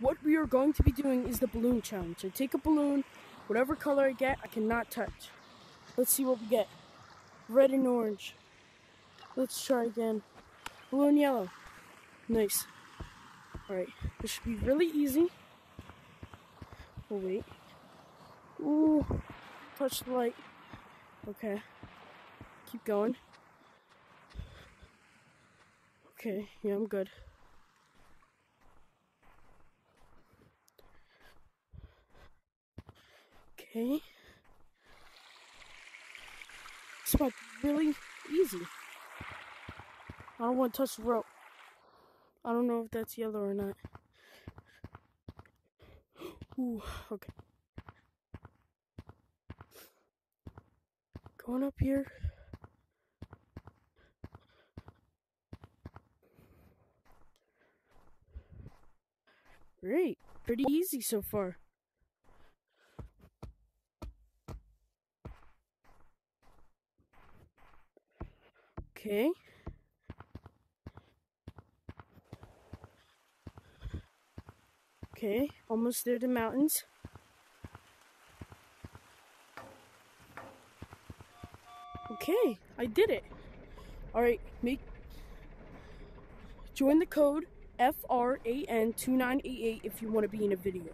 what we are going to be doing is the balloon challenge. I take a balloon, whatever color I get, I cannot touch. Let's see what we get. Red and orange. Let's try again. Blue and yellow. Nice. Alright, this should be really easy. Oh, wait. Ooh, touch the light. Okay. Keep going. Okay, yeah, I'm good. Okay. It's about really easy. I don't want to touch the rope. I don't know if that's yellow or not. Ooh, okay. Going up here. Great. Pretty easy so far. Okay. Okay, almost there the mountains. Okay, I did it. All right, make join the code FRAN2988 if you want to be in a video.